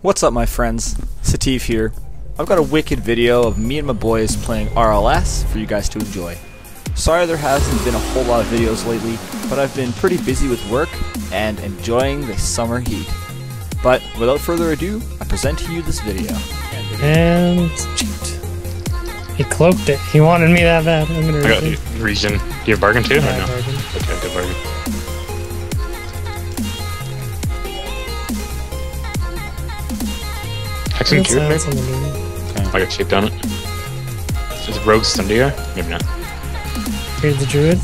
What's up my friends? Sativ here. I've got a wicked video of me and my boys playing RLS for you guys to enjoy. Sorry there hasn't been a whole lot of videos lately, but I've been pretty busy with work and enjoying the summer heat. But without further ado, I present to you this video. And cheat. He cloaked it. He wanted me that bad. I'm gonna I got read you. Region. Do you have bargain too? Or Yeah, no? bargain. Hexen That cube, maybe? sounds familiar. I got shaped on it. Is Rogue Stundia? Maybe not. Here's the druid.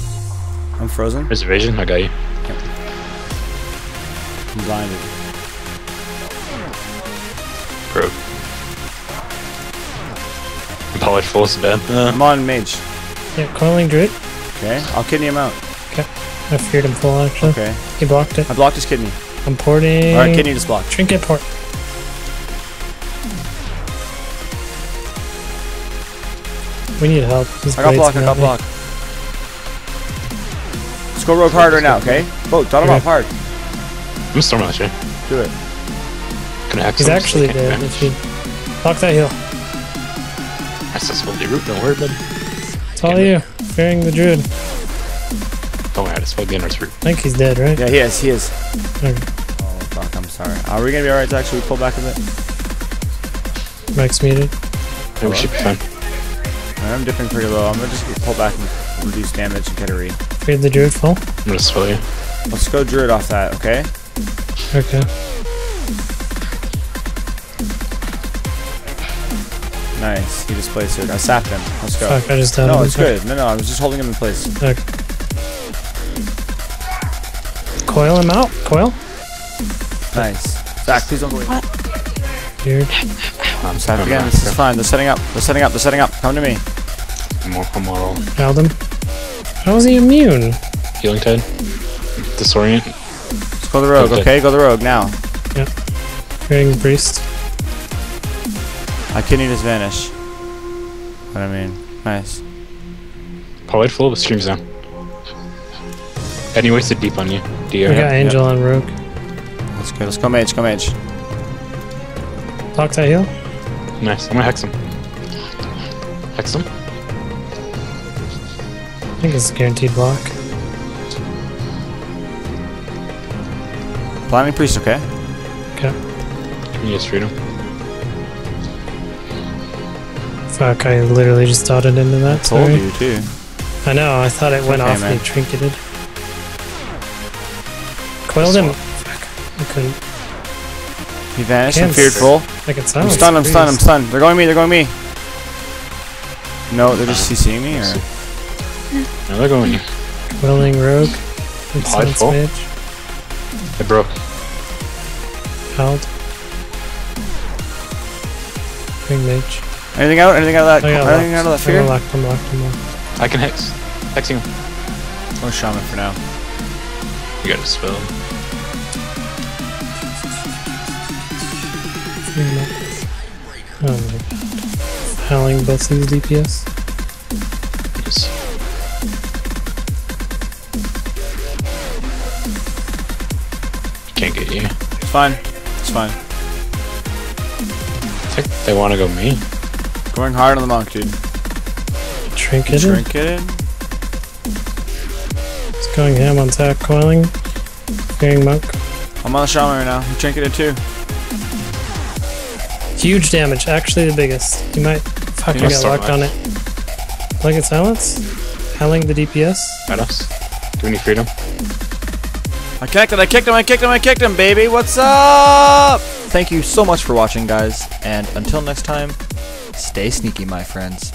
I'm frozen. There's Evasion. I got you. I'm blinded. Rogue. Polished full is dead. Uh, I'm on mage. Yeah, coiling druid. Okay, I'll kidney him out. Okay. I feared him full actually. Okay, He blocked it. I blocked his kidney. I'm porting. Alright, kidney just blocked. Trinket port. We need help. His I got blade's blocked, I got block. Let's go rogue hard right now, okay? Vote, dot him Okay. off hard. I'm storm launcher. Do it. Can I hex He's him? actually Okay, dead. okay. If he block that heal. Accessibility root. Don't worry, bud. It's all you. Fearing the druid. Don't worry. I just the inner's root. I think he's dead, right? Yeah, he is, he is. Okay. Oh, fuck, I'm sorry. Are we gonna be alright to actually pull back a bit? Max muted. Yeah, we should be fine. Alright, I'm dipping pretty low. I'm gonna just pull back and reduce damage and get a read. Feared the druid full. I'm gonna swell you. Let's go druid off that, okay? Okay. Nice. He displaced it. I sapped him. Let's go. Fuck, I just died. No, it's good. No, no, I was just holding him in place. Okay. Coil him out. Coil. Nice. Zach, please don't go away. Weird. I'm sapped again. This is fine. They're setting up. They're setting up. They're setting up. Come to me. I'm all, I'm Held him. How is he immune? healing tide. Disorient. Let's go the rogue, Okay. okay? Go the rogue now. Fearing the priest. I kidney just vanish. What I mean. Nice. Polished full, but streams down. And he wasted deep on you. Do you? We got Angel on Rogue. Let's go. Let's go mage. Go mage. Talk to heal. Nice. I'm gonna hex him. Hex him. I think it's a guaranteed block. Planning priest, okay? Okay. Can you just read him? Fuck, I literally just dotted into that. Told Sorry. you too. I know, I thought it went Okay, off man. and trinketed. Coiled him. Fuck. I couldn't. He vanished and Can't feared full. I can I'm silence. stunned. I'm stunned. I'm stunned. They're going me. They're going me. No, they're just uh, CCing me. Or No, they're going you. Coiling Rogue. With Hide silence full. mage. It broke. Held. Ring mage. anything out? Anything out of that? I got anything out locked. of that I fear? got locked. I'm locked. I'm. I can hex. Hexing him. Oh, shaman for now. You got a spell. Ring mage. My god. Howling both these DPS. Yes. Can't get you. It's fine. It's fine. I think they want to go me. Going hard on the monk, dude. Trinketed. Trinketed. It's going ham on tap. Coiling. Fearing monk. I'm on the shaman right now. He trinketed too. Huge damage, actually the biggest. You might. Fuck, You I must got locked on it. Blanket silence. Howling the DPS. At us. Do we need freedom? I connected. I kicked him. I kicked him. I kicked him, baby. What's up? Thank you so much for watching, guys. And until next time, stay sneaky, my friends.